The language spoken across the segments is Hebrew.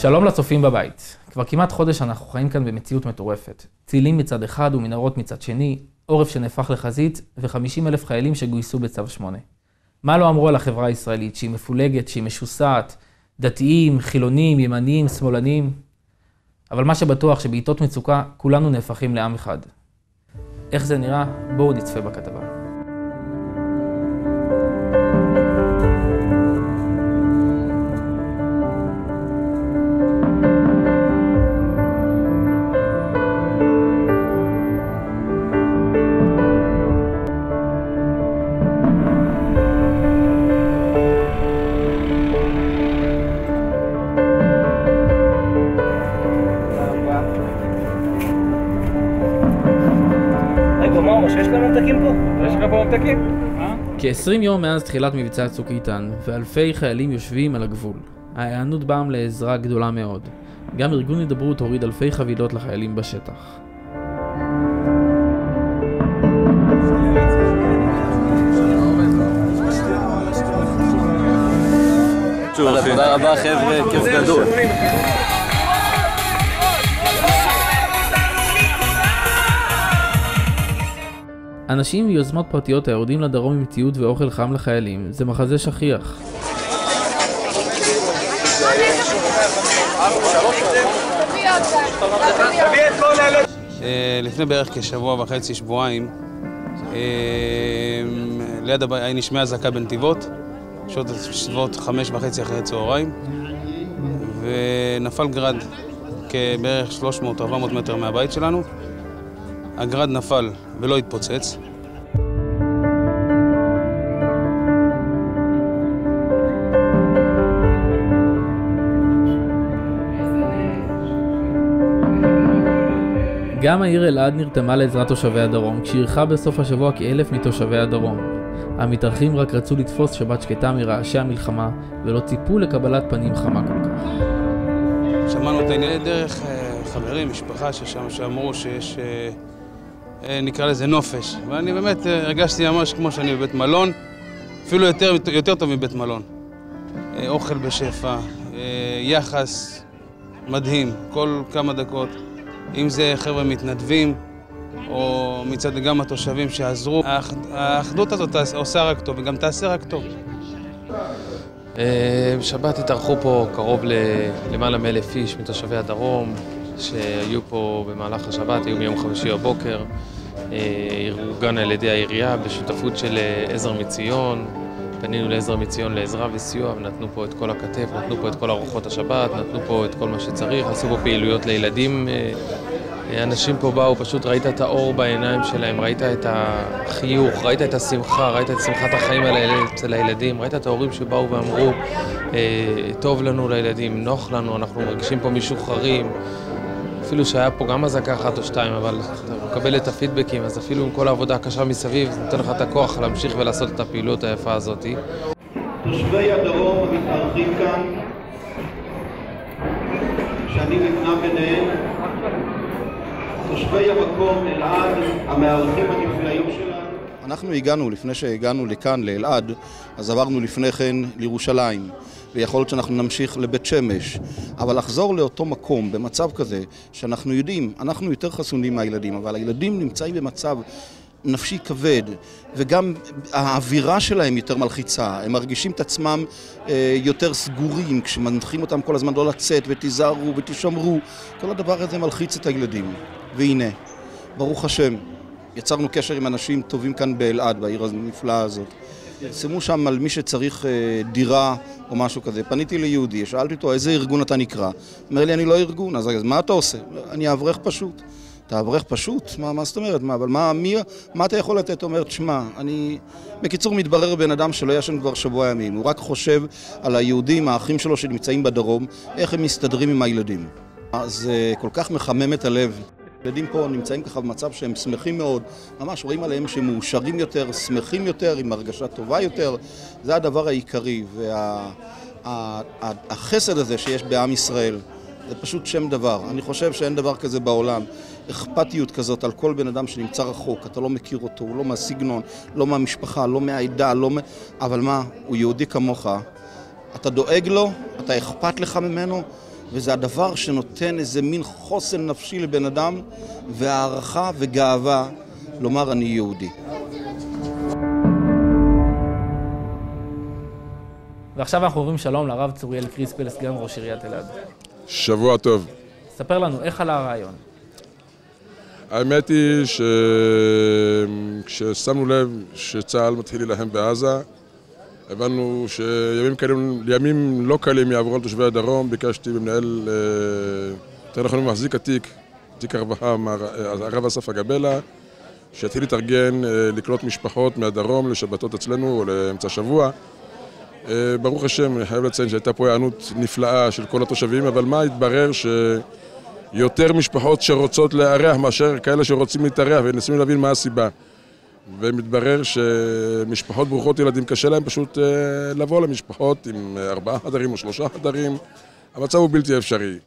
שלום לצופים בבית. כבר כמעט חודש אנחנו חיים כאן במציאות מטורפת. צילים מצד אחד ומנהרות מצד שני, עורף שנהפך לחזית, ו-50 אלף חיילים שגויסו בצו 8. מה לא אמרו על החברה הישראלית, שהיא מפולגת, שהיא משוסעת, דתיים, חילונים, ימניים, שמאלנים? אבל מה שבטוח שבעיתות מצוקה כולנו נהפכים לעם אחד. איך זה נראה? בואו נצפה בכתבה. כ-20 יום מאז תחילת מבצע צוק איתן, ואלפי חיילים יושבים על הגבול. ההיענות בם לעזרה גדולה מאוד. גם ארגון הידברות הוריד אלפי חבילות לחיילים בשטח. תודה רבה חבר'ה, כיף גדול. אנשים ויוזמות פרטיות היורדים לדרום עם ציוד ואוכל חם לחיילים, זה מחזה שכיח. אה, לפני בערך כשבוע וחצי, שבועיים, אה, ליד הבית נשמעה אזעקה בנתיבות, שעות סביבות חמש וחצי אחרי צהריים, ונפל גרד כבערך 300-400 מטר מהבית שלנו. הגרד נפל ולא התפוצץ. גם העיר אלעד נרתמה לעזרת תושבי הדרום, כשאירחה בסוף השבוע כאלף מתושבי הדרום. המתארחים רק רצו לתפוס שבת שקטה מרעשי המלחמה, ולא ציפו לקבלת פנים חמה כל כך. שמענו את הענייני דרך אה, חברים, משפחה ששם, שאמרו שיש, אה, נקרא לזה נופש. ואני באמת הרגשתי ממש כמו שאני בבית מלון, אפילו יותר, יותר טוב מבית מלון. אוכל בשפע, יחס מדהים, כל כמה דקות. אם זה חבר'ה מתנדבים, או מצד גם התושבים שעזרו. האחדות הזאת עושה רק טוב, וגם תעשה רק טוב. אה, בשבת התארחו פה קרוב למעלה מאלף איש מתושבי הדרום, שהיו פה במהלך השבת, היו מיום חמישי בבוקר. אה, ארגן על ידי העירייה בשותפות של אה, עזר מציון, פנינו לעזר מציון לעזרה וסיוע ונתנו פה את כל הכתף, נתנו פה את כל ארוחות השבת, נתנו פה את כל מה שצריך, עשו פה פעילויות לילדים. אה, אנשים פה באו, פשוט ראית את האור בעיניים שלהם, ראית את החיוך, ראית את השמחה, ראית את שמחת החיים אצל הילדים, ראית את ההורים שבאו ואמרו, טוב לנו לילדים, נוח לנו, אנחנו מרגישים פה משוחררים. אפילו שהיה פה גם אזעקה אחת או שתיים, אבל אתה מקבל את הפידבקים, אז אפילו עם כל העבודה הקשה מסביב, זה נותן לך את הכוח להמשיך ולעשות את הפעילות היפה הזאת. תושבי הדרום המתארחים כאן, שאני נבנה ביניהם, תושבי המקום, אלעד, המארחים הנפלאים שלנו. אנחנו הגענו, לפני שהגענו לכאן, לאלעד, אז עברנו לפני כן לירושלים. ויכול להיות שאנחנו נמשיך לבית שמש. אבל לחזור לאותו מקום במצב כזה, שאנחנו יודעים, אנחנו יותר חסונים מהילדים, אבל הילדים נמצאים במצב נפשי כבד, וגם האווירה שלהם יותר מלחיצה, הם מרגישים את עצמם אה, יותר סגורים כשמנחים אותם כל הזמן לא לצאת ותיזהרו ותשמרו, כל הדבר הזה מלחיץ את הילדים. והנה, ברוך השם, יצרנו קשר עם אנשים טובים כאן באלעד, בעיר הנפלאה הזאת. שימו שם על מי שצריך אה, דירה או משהו כזה. פניתי ליהודי, שאלתי אותו איזה ארגון אתה נקרא. אומר לי, אני לא ארגון, אז מה אתה עושה? אני אברך פשוט. אתה אברך פשוט? מה, מה זאת אומרת? מה, אבל מה, מי, מה אתה יכול לתת? אומר, תשמע, אני... בקיצור, מתברר בן אדם שלא ישן כבר שבוע ימים. הוא רק חושב על היהודים, האחים שלו שנמצאים בדרום, איך הם מסתדרים עם הילדים. זה כל כך מחמם את הלב. ילדים פה נמצאים ככה במצב שהם שמחים מאוד, ממש רואים עליהם שהם מאושרים יותר, שמחים יותר, עם הרגשה טובה יותר, זה הדבר העיקרי, והחסד וה, הזה שיש בעם ישראל, זה פשוט שם דבר. אני חושב שאין דבר כזה בעולם. אכפתיות כזאת על כל בן אדם שנמצא רחוק, אתה לא מכיר אותו, הוא לא מהסגנון, לא מהמשפחה, לא מהעדה, לא מ... אבל מה, הוא יהודי כמוך, אתה דואג לו, אתה אכפת לך ממנו, וזה הדבר שנותן איזה מין חוסן נפשי לבן אדם, והערכה וגאווה לומר אני יהודי. ועכשיו אנחנו אומרים שלום לרב צוריאל קריספל, סגן ראש עיריית אלעד. שבוע טוב. ספר לנו, איך עלה הרעיון? האמת היא שכששמנו לב שצה"ל מתחיל להילחם בעזה, הבנו שימים קלים, לימים לא קלים יעברו על תושבי הדרום, ביקשתי במנהל, אה, יותר נכון מחזיק התיק, תיק הרווחה, הרב אסף אגבלה, שיתחיל להתארגן אה, לקלוט משפחות מהדרום לשבתות אצלנו או לאמצע שבוע. אה, ברוך השם, אני חייב לציין שהייתה פה היענות נפלאה של כל התושבים, אבל מה התברר שיותר משפחות שרוצות לארח מאשר כאלה שרוצים להתארח וניסינו להבין מה הסיבה. ומתברר שמשפחות ברוכות ילדים קשה להם פשוט אה, לבוא למשפחות עם ארבעה חדרים או שלושה חדרים, המצב הוא בלתי אפשרי.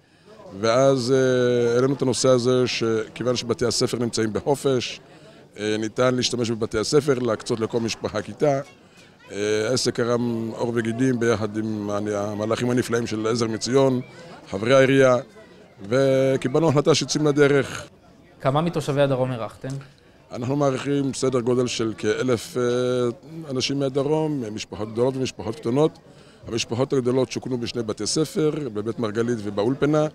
ואז אה, העלינו את הנושא הזה שכיוון שבתי הספר נמצאים בחופש, ניתן להשתמש בבתי הספר, להקצות לכל משפחה כיתה. העסק קרם עור וגידים ביחד עם המהלכים הנפלאים של עזר מציון, חברי העירייה, וקיבלנו החלטה שיוצאים לדרך. כמה מתושבי הדרום אירחתם? אנחנו מעריכים סדר גודל של כאלף אה, אנשים מהדרום, משפחות גדולות ומשפחות קטנות. המשפחות הגדולות שוכנו בשני בתי ספר, בבית מרגלית ובאולפנה,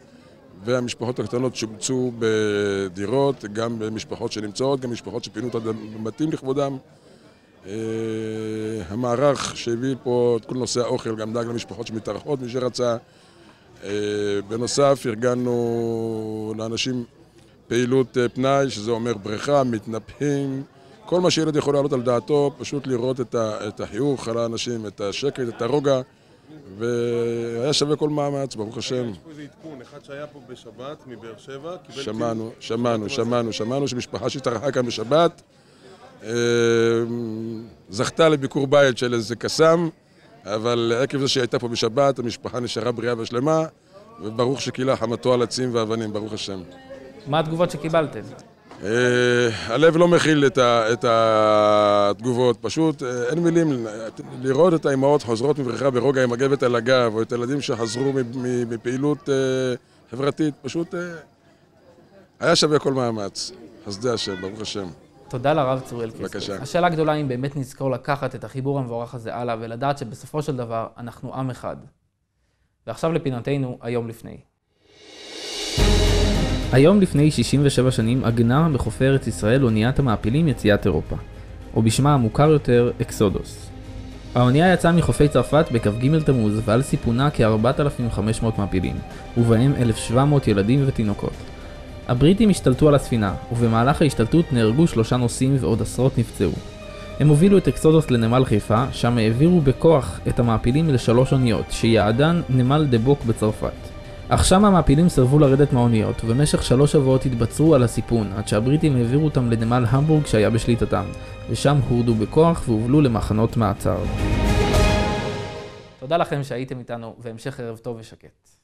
והמשפחות הקטנות שובצו בדירות, גם משפחות שנמצאות, גם משפחות שפינו את הבתים לכבודם. אה, המערך שהביא פה את כל נושא האוכל גם דאג למשפחות שמתארחות, מי שרצה. אה, בנוסף, ארגנו לאנשים פעילות אה, פנאי, שזה אומר בריכה, מתנפחים, כל מה שילד יכול לעלות על דעתו, פשוט לראות את, ה, את החיוך על האנשים, את השקט, את הרוגע, והיה שווה כל מאמץ, ברוך השם. יש פה איזה עדכון, אחד שהיה פה בשבת מבאר שבע, קיבל... שמענו, שמענו, שמענו, שמענו שמשפחה שהתארחה כאן בשבת אה, זכתה לביקור בית של איזה קסאם, אבל עקב זה שהיא הייתה פה בשבת, המשפחה נשארה בריאה ושלמה, וברוך שקילה חמתו על עצים ואבנים, ברוך השם. מה התגובות שקיבלתם? אה, הלב לא מכיל את התגובות, פשוט אה, אין מילים. לראות את האימהות חוזרות מבריכה ברוגע עם מגבת על הגב, או את הילדים שחזרו מפעילות חברתית, פשוט היה שווה כל מאמץ. חסדי השם, ברוך השם. תודה לרב צוריאל קיסטר. בבקשה. השאלה הגדולה אם באמת נזכור לקחת את החיבור המבורך הזה הלאה ולדעת שבסופו של דבר אנחנו עם אחד. ועכשיו לפינתנו, היום לפני. היום לפני 67 שנים עגנה בחופי ארץ ישראל אוניית המעפילים יציאת אירופה, או בשמה המוכר יותר, אקסודוס. האונייה יצאה מחופי צרפת בכ"ג תמוז ועל סיפונה כ-4,500 מעפילים, ובהם 1,700 ילדים ותינוקות. הבריטים השתלטו על הספינה, ובמהלך ההשתלטות נהרגו שלושה נוסעים ועוד עשרות נפצעו. הם הובילו את אקסודוס לנמל חיפה, שם העבירו בכוח את המעפילים לשלוש אוניות, שיעדן נמל דה בוק בצרפת. אך שם המעפילים סירבו לרדת מהאוניות, ובמשך שלוש שבועות התבצרו על הסיפון, עד שהבריטים העבירו אותם לנמל המבורג שהיה בשליטתם, ושם הורדו בכוח והובלו למחנות מעצר. תודה לכם שהייתם איתנו, והמשך ערב טוב ושקט.